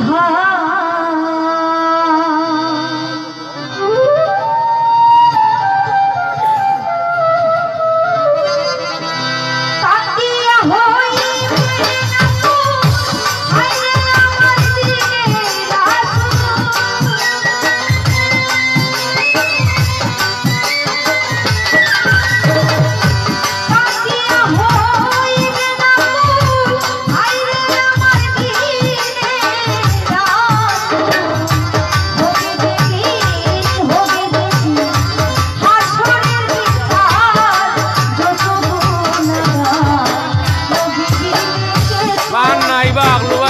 ঘর bar,